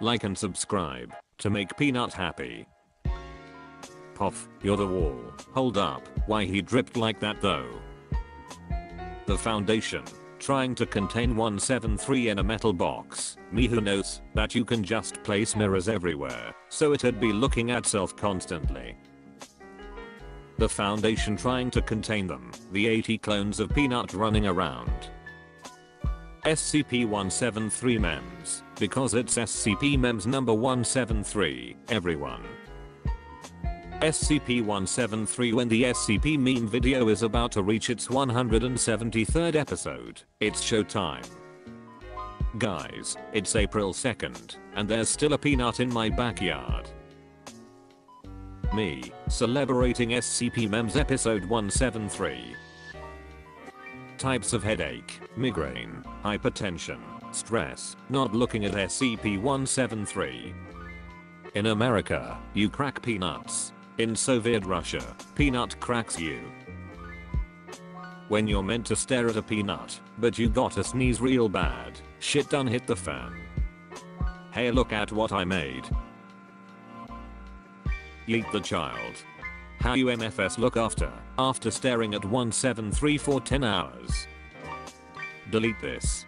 Like and subscribe to make Peanut happy. Puff, you're the wall. Hold up, why he dripped like that though? The foundation. Trying to contain 173 in a metal box. Me who knows that you can just place mirrors everywhere, so it'd be looking at self constantly. The foundation trying to contain them. The 80 clones of Peanut running around. SCP-173 Memes, because it's SCP-Memes number 173, everyone. SCP-173 when the SCP meme video is about to reach its 173rd episode, it's showtime. Guys, it's April 2nd, and there's still a peanut in my backyard. Me, celebrating SCP Memes episode 173. Types of headache, migraine, hypertension, stress, not looking at SCP-173. In America, you crack peanuts. In Soviet Russia, peanut cracks you. When you're meant to stare at a peanut, but you gotta sneeze real bad, shit done hit the fan. Hey look at what I made. Yeet the child. How you MFS look after, after staring at 173 for 10 hours. Delete this.